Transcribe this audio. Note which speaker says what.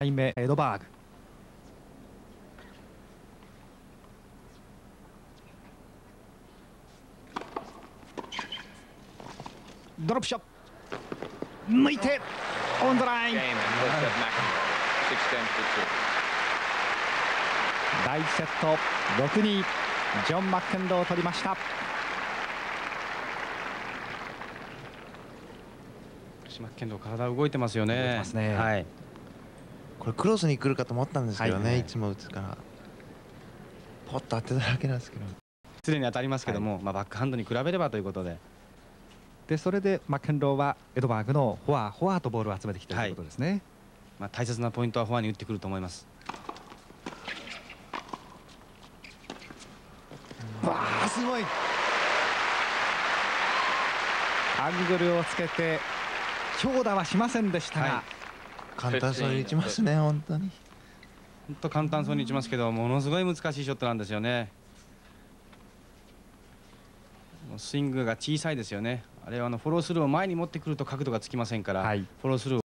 Speaker 1: 回目エドバーグドロップショット抜いてオンドライン.第1セット6-2ジョン・マッケンローを取りました
Speaker 2: 島健人体動いてますよね。
Speaker 1: 動いてますね。
Speaker 2: はい
Speaker 3: クロスに来るかと思ったんですけどね、
Speaker 1: はい
Speaker 3: い、つも打つから。ポッと当てただけなんですけど。
Speaker 2: 常に当たりますけども、まあ、バックハンドに比べればということで。
Speaker 1: でそれでマッケンローはエドバーグのフォアフォアとボールを集めてきているということですね、
Speaker 2: まあ、大切なポイントはフォアに打ってくると思います。
Speaker 1: わあすごい。アングルをつけて強打はしませんでしたが、
Speaker 2: は
Speaker 3: 簡単そうに打ちますね本当に。
Speaker 2: 本当簡単そうに打ちますけどものすごい難しいショットなんですよね。スイングが小さいですよね。あれはあのフォロースルーを前に持ってくると角度がつきませんから、
Speaker 1: はい。
Speaker 2: フォロースルー